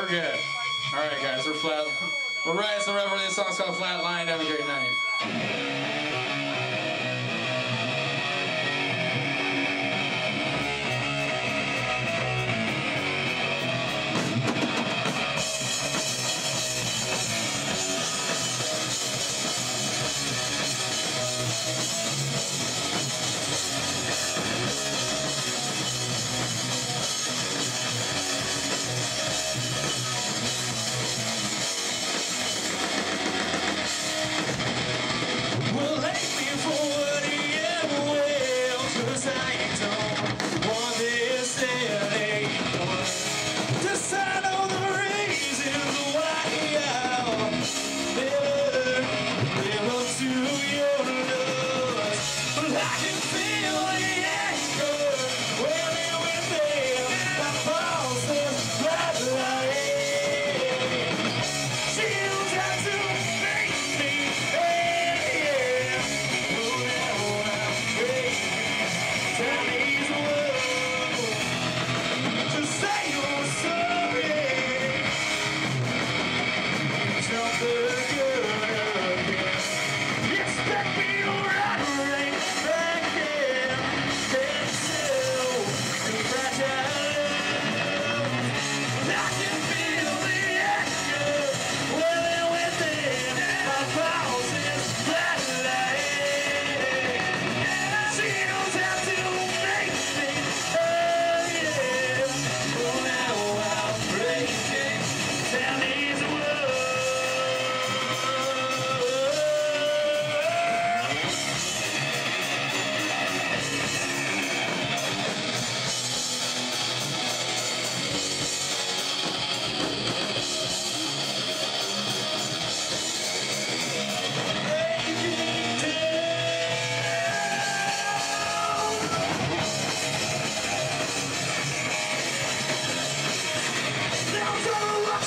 We're good. All right, guys, we're flat. We're rising up. This song's called Flatline. Have a great night.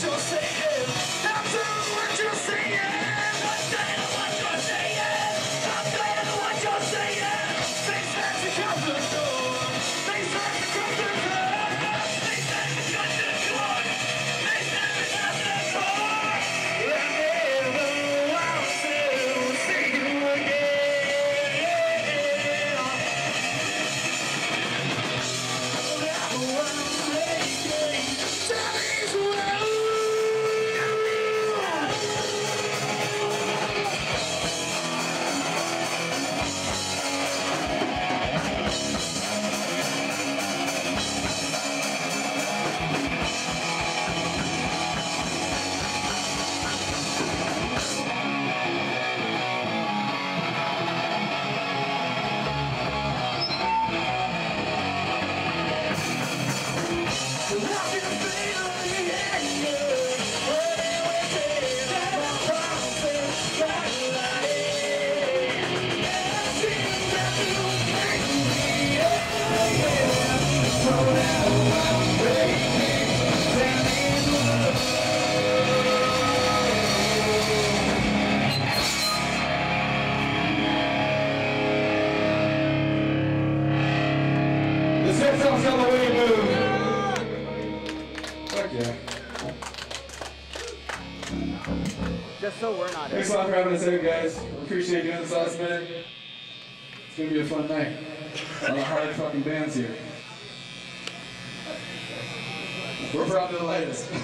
so say Just so we're not. Thanks a lot for having us here, guys. Appreciate you doing this last minute. It's gonna be a fun night. A lot of hard fucking bands here. We're proud to the latest.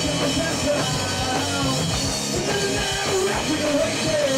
Never, never, never, never,